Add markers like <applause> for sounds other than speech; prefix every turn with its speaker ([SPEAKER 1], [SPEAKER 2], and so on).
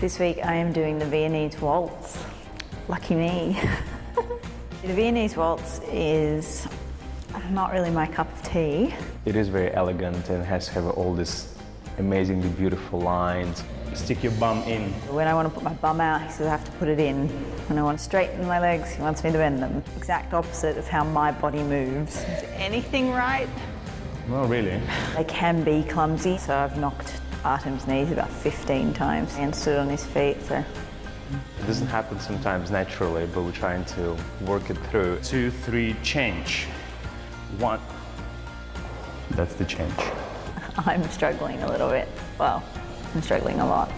[SPEAKER 1] This week I am doing the Viennese waltz. Lucky me. <laughs> the Viennese waltz is not really my cup of tea.
[SPEAKER 2] It is very elegant and has have all these amazingly beautiful lines.
[SPEAKER 3] Stick your bum in.
[SPEAKER 1] When I want to put my bum out, he says I have to put it in. When I want to straighten my legs, he wants me to bend them. Exact opposite of how my body moves. Is anything right?
[SPEAKER 3] Not really.
[SPEAKER 1] They can be clumsy, so I've knocked Artem's knees about 15 times and stood on his feet, so
[SPEAKER 2] It doesn't happen sometimes naturally, but we're trying to work it through.
[SPEAKER 3] Two, three, change. One. That's the change. <laughs>
[SPEAKER 1] I'm struggling a little bit. Well, I'm struggling a lot.